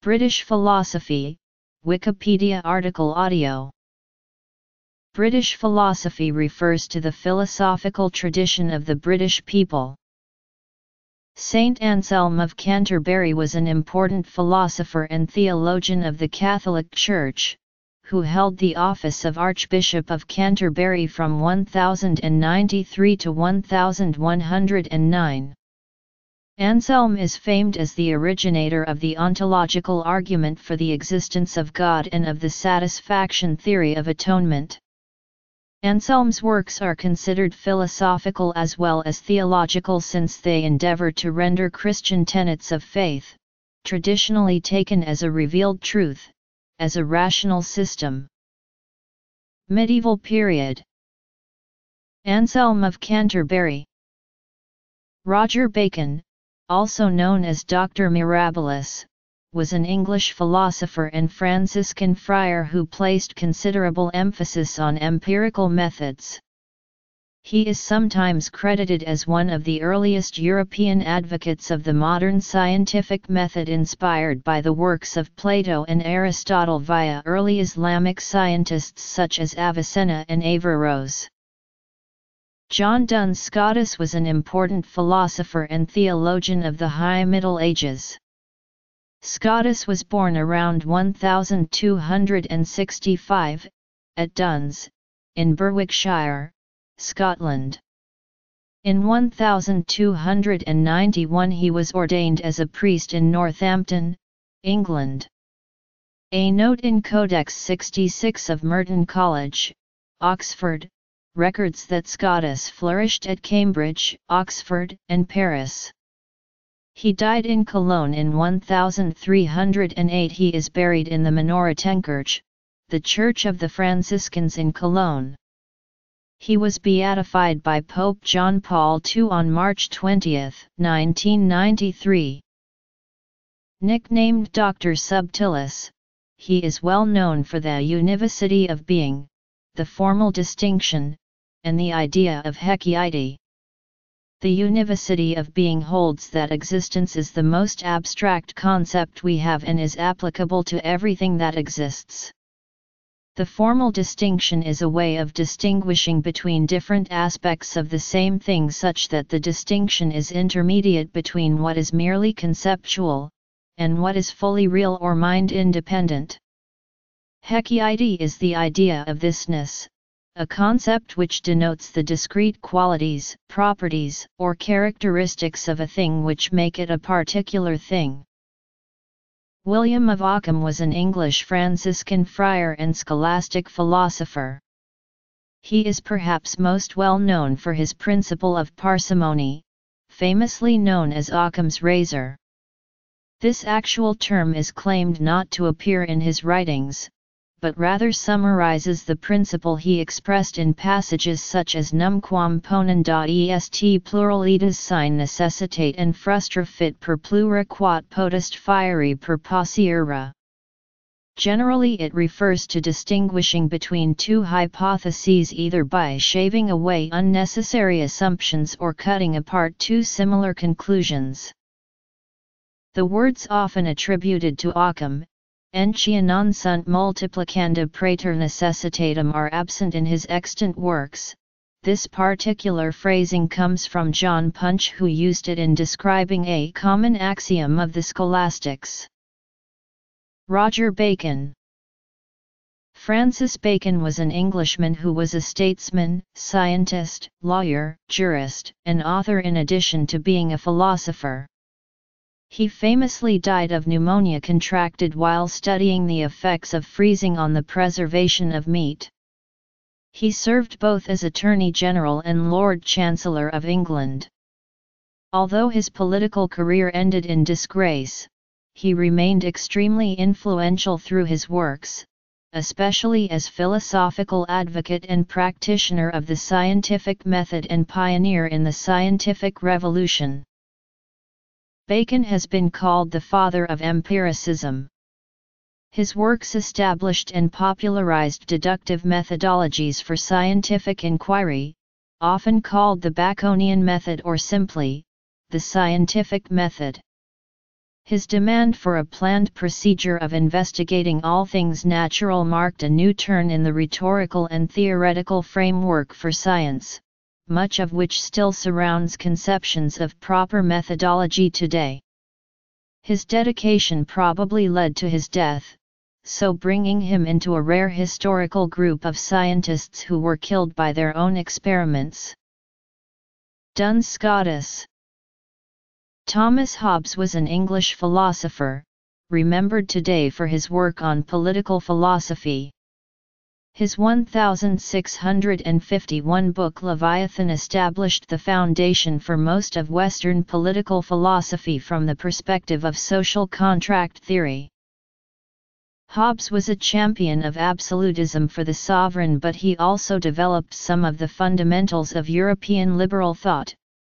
British philosophy, Wikipedia article audio British philosophy refers to the philosophical tradition of the British people. Saint Anselm of Canterbury was an important philosopher and theologian of the Catholic Church, who held the office of Archbishop of Canterbury from 1093 to 1109. Anselm is famed as the originator of the ontological argument for the existence of God and of the satisfaction theory of atonement. Anselm's works are considered philosophical as well as theological since they endeavor to render Christian tenets of faith, traditionally taken as a revealed truth, as a rational system. Medieval period Anselm of Canterbury Roger Bacon, also known as Dr. Mirabilis, was an English philosopher and Franciscan friar who placed considerable emphasis on empirical methods. He is sometimes credited as one of the earliest European advocates of the modern scientific method inspired by the works of Plato and Aristotle via early Islamic scientists such as Avicenna and Averroes. John Duns Scotus was an important philosopher and theologian of the High Middle Ages. Scotus was born around 1265, at Duns, in Berwickshire, Scotland. In 1291 he was ordained as a priest in Northampton, England. A note in Codex 66 of Merton College, Oxford, records that Scotus flourished at Cambridge, Oxford, and Paris. He died in Cologne in 1308. He is buried in the Minoritenkirche, the Church of the Franciscans in Cologne. He was beatified by Pope John Paul II on March 20, 1993. Nicknamed Dr. Subtilis, he is well known for the univocity of being, the formal distinction, and the idea of haecceity. The univocity of being holds that existence is the most abstract concept we have and is applicable to everything that exists. The formal distinction is a way of distinguishing between different aspects of the same thing such that the distinction is intermediate between what is merely conceptual, and what is fully real or mind independent. Haecceity is the idea of thisness, a concept which denotes the discrete qualities, properties, or characteristics of a thing which make it a particular thing. William of Ockham was an English Franciscan friar and scholastic philosopher. He is perhaps most well known for his principle of parsimony, famously known as Ockham's razor. This actual term is claimed not to appear in his writings, but rather summarizes the principle he expressed in passages such as numquam ponenda est pluralitas sine necessitate and frustra fit per plura quat potest fieri per pauciora. Generally it refers to distinguishing between two hypotheses either by shaving away unnecessary assumptions or cutting apart two similar conclusions. The words often attributed to Occam, Entia non sunt multiplicanda praeter necessitatem are absent in his extant works. This particular phrasing comes from John Punch who used it in describing a common axiom of the scholastics. Roger Bacon Francis Bacon was an Englishman who was a statesman, scientist, lawyer, jurist, and author in addition to being a philosopher. He famously died of pneumonia contracted while studying the effects of freezing on the preservation of meat. He served both as Attorney General and Lord Chancellor of England. Although his political career ended in disgrace, he remained extremely influential through his works, especially as philosophical advocate and practitioner of the scientific method and pioneer in the scientific revolution. Bacon has been called the father of empiricism. His works established and popularized deductive methodologies for scientific inquiry, often called the Baconian method or simply, the scientific method. His demand for a planned procedure of investigating all things natural marked a new turn in the rhetorical and theoretical framework for science, much of which still surrounds conceptions of proper methodology today. His dedication probably led to his death, so bringing him into a rare historical group of scientists who were killed by their own experiments. Duns Scotus Thomas Hobbes was an English philosopher, remembered today for his work on political philosophy. His 1651 book Leviathan established the foundation for most of Western political philosophy from the perspective of social contract theory. Hobbes was a champion of absolutism for the sovereign but he also developed some of the fundamentals of European liberal thought,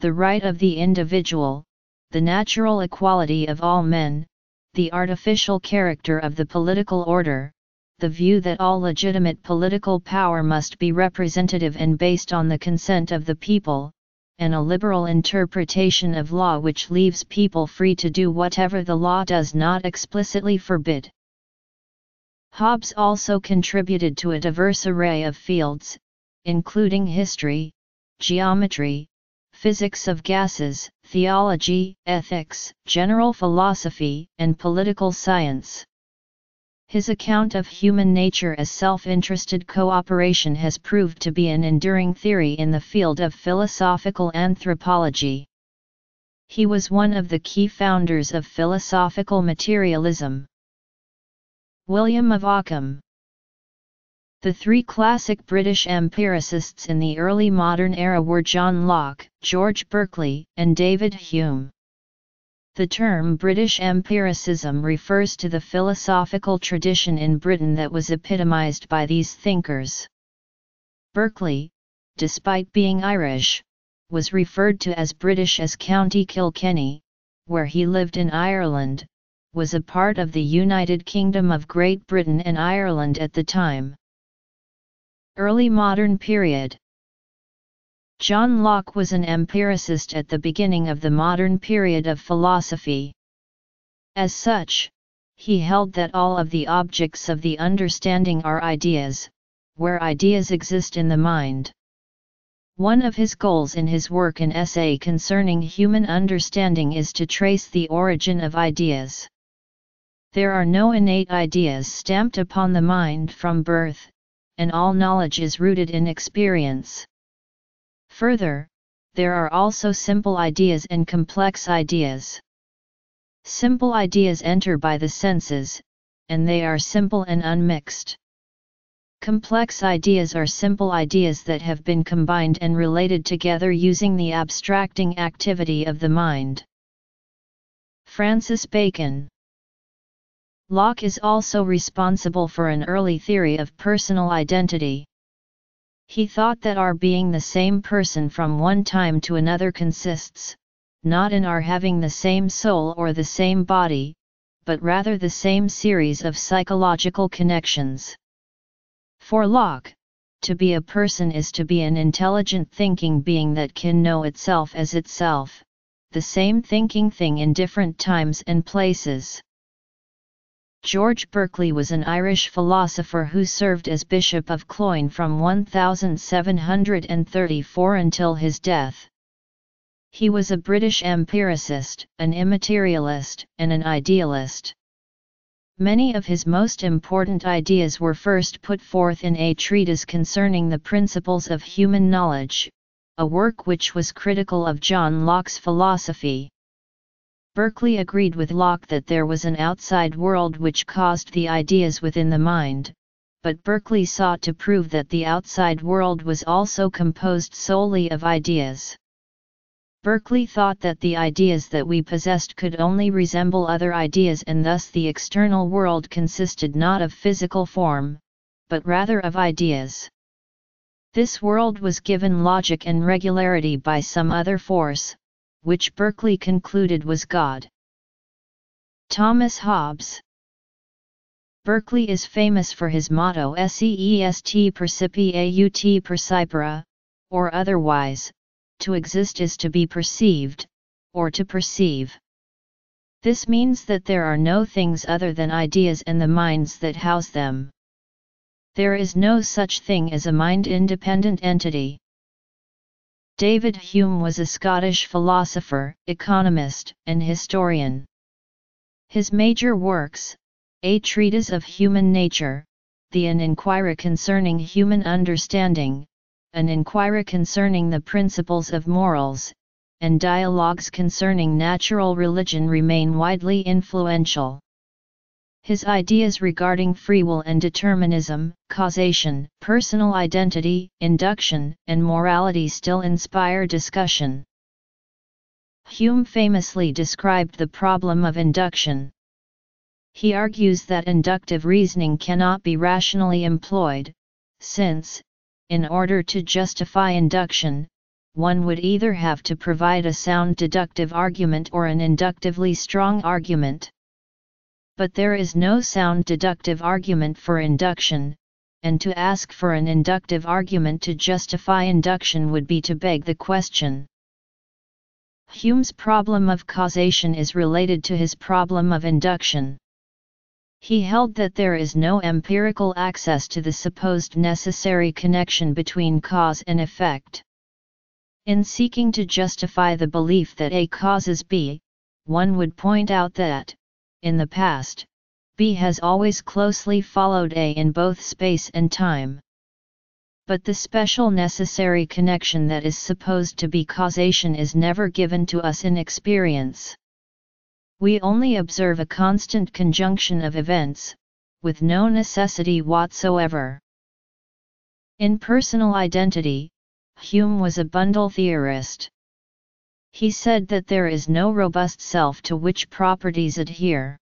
the right of the individual, the natural equality of all men, the artificial character of the political order, the view that all legitimate political power must be representative and based on the consent of the people, and a liberal interpretation of law which leaves people free to do whatever the law does not explicitly forbid. Hobbes also contributed to a diverse array of fields, including history, geometry, physics of gases, theology, ethics, general philosophy, and political science. His account of human nature as self-interested cooperation has proved to be an enduring theory in the field of philosophical anthropology. He was one of the key founders of philosophical materialism. William of Ockham the three classic British empiricists in the early modern era were John Locke, George Berkeley, and David Hume. The term British empiricism refers to the philosophical tradition in Britain that was epitomized by these thinkers. Berkeley, despite being Irish, was referred to as British as County Kilkenny, where he lived in Ireland, was a part of the United Kingdom of Great Britain and Ireland at the time. Early Modern Period John Locke was an empiricist at the beginning of the modern period of philosophy. As such, he held that all of the objects of the understanding are ideas, where ideas exist in the mind. One of his goals in his work and essay concerning human understanding is to trace the origin of ideas. There are no innate ideas stamped upon the mind from birth, and all knowledge is rooted in experience. Further, there are also simple ideas and complex ideas. Simple ideas enter by the senses, and they are simple and unmixed. Complex ideas are simple ideas that have been combined and related together using the abstracting activity of the mind. Francis Bacon Locke is also responsible for an early theory of personal identity. He thought that our being the same person from one time to another consists, not in our having the same soul or the same body, but rather the same series of psychological connections. For Locke, to be a person is to be an intelligent thinking being that can know itself as itself, the same thinking thing in different times and places. George Berkeley was an Irish philosopher who served as Bishop of Cloyne from 1734 until his death. He was a British empiricist, an immaterialist, and an idealist. Many of his most important ideas were first put forth in a treatise concerning the principles of human knowledge, a work which was critical of John Locke's philosophy. Berkeley agreed with Locke that there was an outside world which caused the ideas within the mind, but Berkeley sought to prove that the outside world was also composed solely of ideas. Berkeley thought that the ideas that we possessed could only resemble other ideas and thus the external world consisted not of physical form, but rather of ideas. This world was given logic and regularity by some other force, which Berkeley concluded was God. Thomas Hobbes Berkeley is famous for his motto Esse est percipi aut percipere, or otherwise, to exist is to be perceived, or to perceive. This means that there are no things other than ideas and the minds that house them. There is no such thing as a mind-independent entity. David Hume was a Scottish philosopher, economist, and historian. His major works, A Treatise of Human Nature, The An Inquiry Concerning Human Understanding, An Inquiry Concerning the Principles of Morals, and Dialogues Concerning Natural Religion remain widely influential. His ideas regarding free will and determinism, causation, personal identity, induction, and morality still inspire discussion. Hume famously described the problem of induction. He argues that inductive reasoning cannot be rationally employed, since, in order to justify induction, one would either have to provide a sound deductive argument or an inductively strong argument but there is no sound deductive argument for induction, and to ask for an inductive argument to justify induction would be to beg the question. Hume's problem of causation is related to his problem of induction. He held that there is no empirical access to the supposed necessary connection between cause and effect. In seeking to justify the belief that A causes B, one would point out that, in the past, B has always closely followed A in both space and time. But the special necessary connection that is supposed to be causation is never given to us in experience. We only observe a constant conjunction of events, with no necessity whatsoever. In personal identity, Hume was a bundle theorist. He said that there is no robust self to which properties adhere.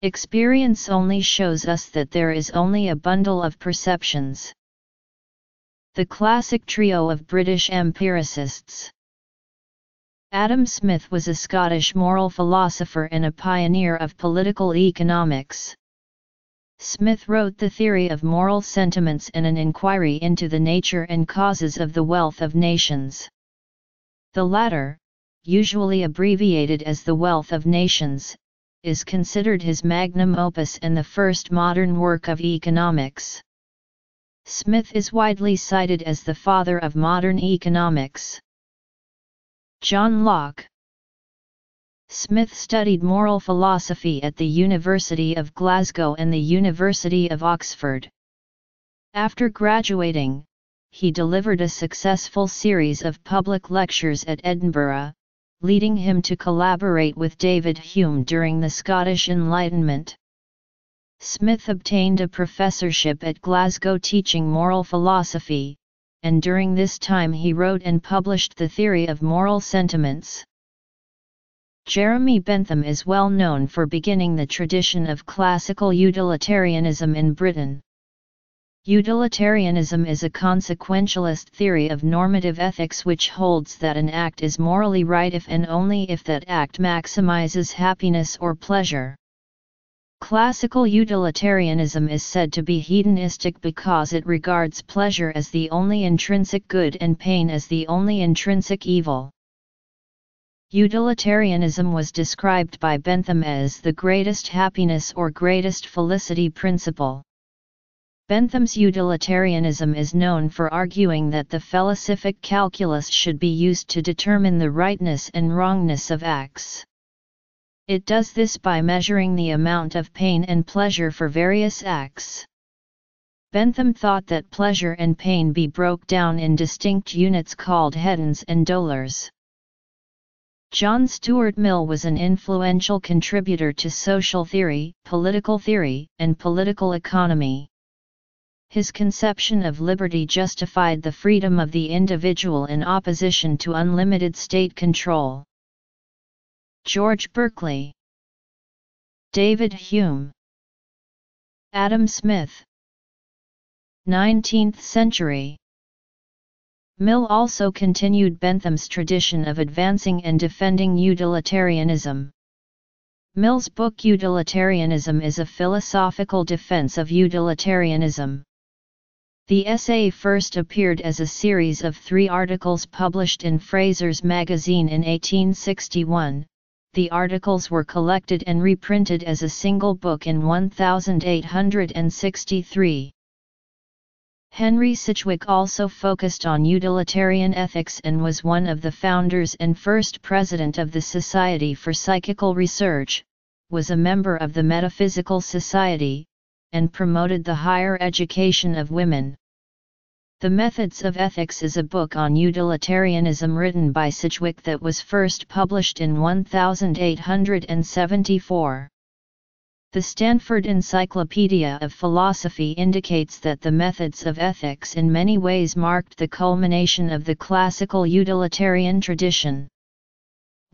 Experience only shows us that there is only a bundle of perceptions. The classic trio of British empiricists. Adam Smith was a Scottish moral philosopher and a pioneer of political economics. Smith wrote The Theory of Moral Sentiments and an inquiry into the nature and causes of the wealth of nations. The latter, usually abbreviated as the Wealth of Nations, is considered his magnum opus and the first modern work of economics. Smith is widely cited as the father of modern economics. John Locke Smith studied moral philosophy at the University of Glasgow and the University of Oxford. After graduating, he delivered a successful series of public lectures at Edinburgh, leading him to collaborate with David Hume during the Scottish Enlightenment. Smith obtained a professorship at Glasgow teaching moral philosophy, and during this time he wrote and published The Theory of Moral Sentiments. Jeremy Bentham is well known for beginning the tradition of classical utilitarianism in Britain. Utilitarianism is a consequentialist theory of normative ethics which holds that an act is morally right if and only if that act maximizes happiness or pleasure. Classical utilitarianism is said to be hedonistic because it regards pleasure as the only intrinsic good and pain as the only intrinsic evil. Utilitarianism was described by Bentham as the greatest happiness or greatest felicity principle. Bentham's utilitarianism is known for arguing that the felicific calculus should be used to determine the rightness and wrongness of acts. It does this by measuring the amount of pain and pleasure for various acts. Bentham thought that pleasure and pain be broke down in distinct units called hedons and dolours. John Stuart Mill was an influential contributor to social theory, political theory, and political economy. His conception of liberty justified the freedom of the individual in opposition to unlimited state control. George Berkeley David Hume Adam Smith 19th century Mill also continued Bentham's tradition of advancing and defending utilitarianism. Mill's book Utilitarianism is a philosophical defense of utilitarianism. The essay first appeared as a series of three articles published in Fraser's magazine in 1861, the articles were collected and reprinted as a single book in 1863. Henry Sidgwick also focused on utilitarian ethics and was one of the founders and first president of the Society for Psychical Research, was a member of the Metaphysical Society, and promoted the higher education of women. The Methods of Ethics is a book on utilitarianism written by Sidgwick that was first published in 1874. The Stanford Encyclopedia of Philosophy indicates that the methods of ethics in many ways marked the culmination of the classical utilitarian tradition.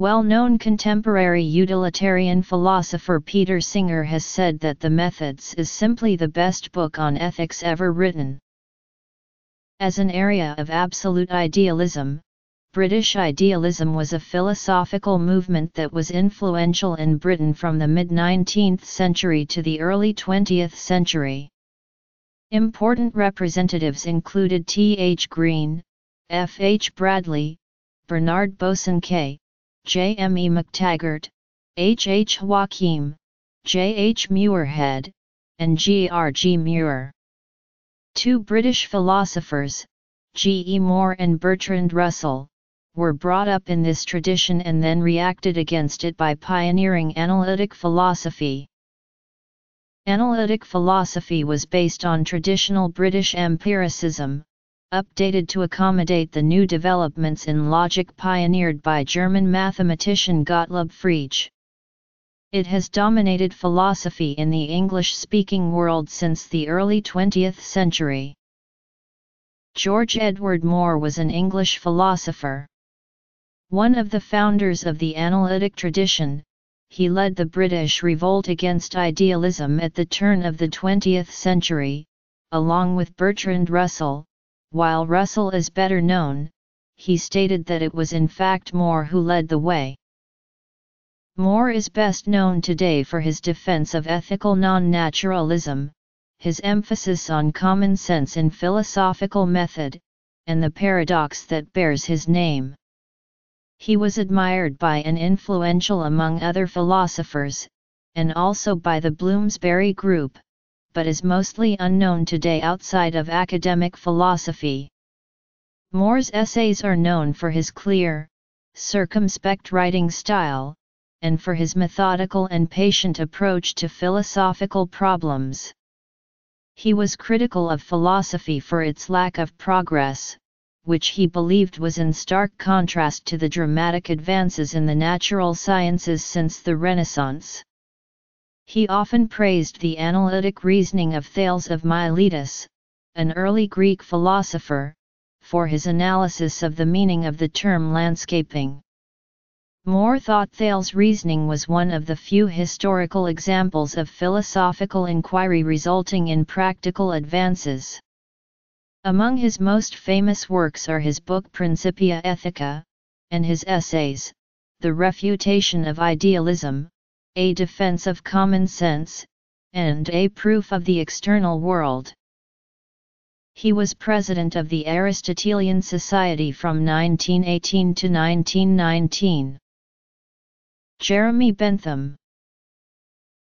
Well-known contemporary utilitarian philosopher Peter Singer has said that The Methods is simply the best book on ethics ever written. As an area of absolute idealism, British idealism was a philosophical movement that was influential in Britain from the mid-19th century to the early 20th century. Important representatives included T. H. Green, F. H. Bradley, Bernard Bosanquet, J. M. E. McTaggart, H. H. Joachim, J. H. Muirhead, and G. R. G. Mure. Two British philosophers, G. E. Moore and Bertrand Russell, were brought up in this tradition and then reacted against it by pioneering analytic philosophy. Analytic philosophy was based on traditional British empiricism, updated to accommodate the new developments in logic pioneered by German mathematician Gottlob Frege. It has dominated philosophy in the English-speaking world since the early 20th century. George Edward Moore was an English philosopher. One of the founders of the analytic tradition, he led the British revolt against idealism at the turn of the 20th century, along with Bertrand Russell, while Russell is better known, he stated that it was in fact Moore who led the way. Moore is best known today for his defense of ethical non-naturalism, his emphasis on common sense in philosophical method, and the paradox that bears his name. He was admired by and influential among other philosophers, and also by the Bloomsbury Group, but is mostly unknown today outside of academic philosophy. Moore's essays are known for his clear, circumspect writing style, and for his methodical and patient approach to philosophical problems. He was critical of philosophy for its lack of progress, which he believed was in stark contrast to the dramatic advances in the natural sciences since the Renaissance. He often praised the analytic reasoning of Thales of Miletus, an early Greek philosopher, for his analysis of the meaning of the term landscaping. Moore thought Thales' reasoning was one of the few historical examples of philosophical inquiry resulting in practical advances. Among his most famous works are his book Principia Ethica, and his essays, The Refutation of Idealism, A Defense of Common Sense, and A Proof of the External World. He was president of the Aristotelian Society from 1918 to 1919. Jeremy Bentham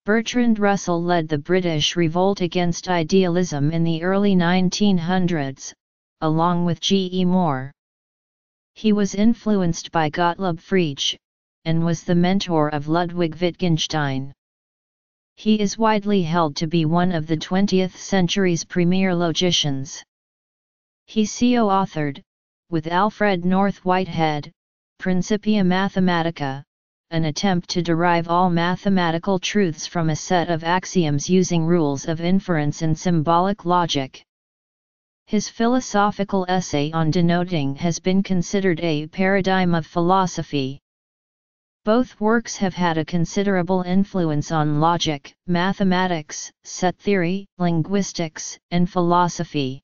Bertrand Russell led the British revolt against idealism in the early 1900s, along with G. E. Moore. He was influenced by Gottlob Frege, and was the mentor of Ludwig Wittgenstein. He is widely held to be one of the 20th century's premier logicians. He co-authored, with Alfred North Whitehead, Principia Mathematica, an attempt to derive all mathematical truths from a set of axioms using rules of inference and symbolic logic. His philosophical essay on denoting has been considered a paradigm of philosophy. Both works have had a considerable influence on logic, mathematics, set theory, linguistics, and philosophy.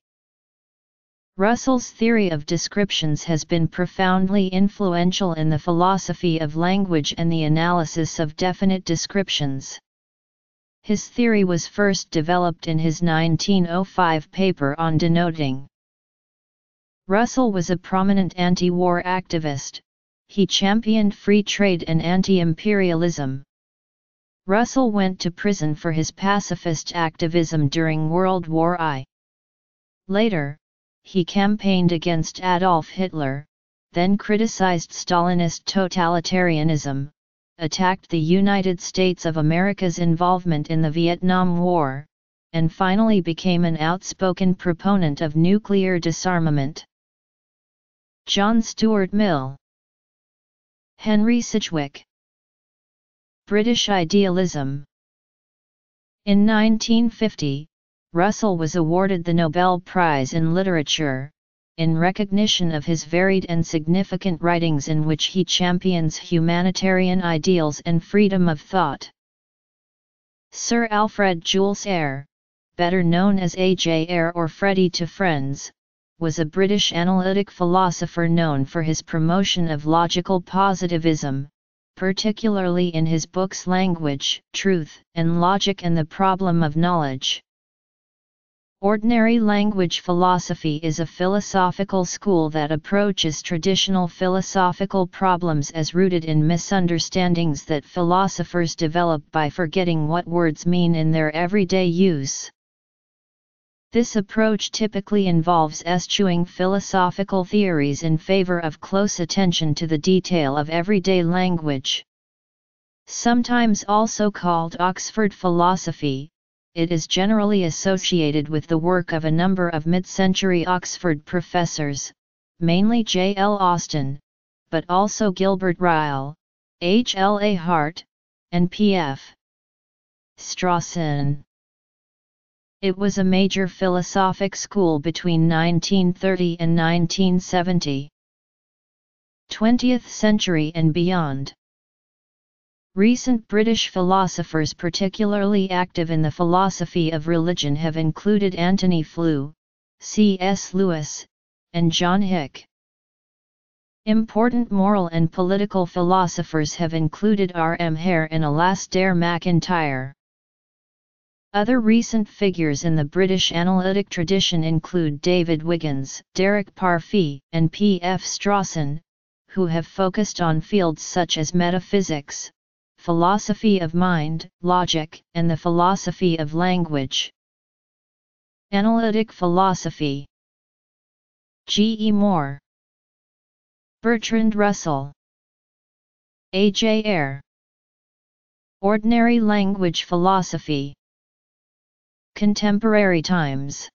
Russell's theory of descriptions has been profoundly influential in the philosophy of language and the analysis of definite descriptions. His theory was first developed in his 1905 paper on denoting. Russell was a prominent anti-war activist, he championed free trade and anti-imperialism. Russell went to prison for his pacifist activism during World War I. Later, he campaigned against Adolf Hitler, then criticized Stalinist totalitarianism, attacked the United States of America's involvement in the Vietnam War, and finally became an outspoken proponent of nuclear disarmament. John Stuart Mill Henry Sidgwick British idealism In 1950, Russell was awarded the Nobel Prize in Literature, in recognition of his varied and significant writings in which he champions humanitarian ideals and freedom of thought. Sir Alfred Jules Ayer, better known as A.J. Ayer or Freddie to Friends, was a British analytic philosopher known for his promotion of logical positivism, particularly in his books Language, Truth, and Logic and the Problem of Knowledge. Ordinary language philosophy is a philosophical school that approaches traditional philosophical problems as rooted in misunderstandings that philosophers develop by forgetting what words mean in their everyday use. This approach typically involves eschewing philosophical theories in favor of close attention to the detail of everyday language. Sometimes also called Oxford philosophy, it is generally associated with the work of a number of mid-century Oxford professors, mainly J. L. Austin, but also Gilbert Ryle, H. L. A. Hart, and P. F. Strawson. It was a major philosophic school between 1930 and 1970. 20th century and beyond. Recent British philosophers particularly active in the philosophy of religion have included Antony Flew, C.S. Lewis, and John Hick. Important moral and political philosophers have included R. M. Hare and Alasdair MacIntyre. Other recent figures in the British analytic tradition include David Wiggins, Derek Parfit, and P. F. Strawson, who have focused on fields such as metaphysics, philosophy of mind, logic, and the philosophy of language. Analytic philosophy G. E. Moore Bertrand Russell A. J. Ayer Ordinary language philosophy Contemporary times